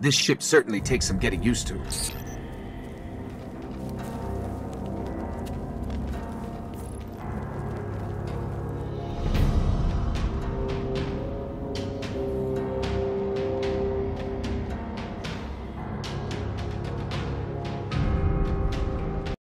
This ship certainly takes some getting used to.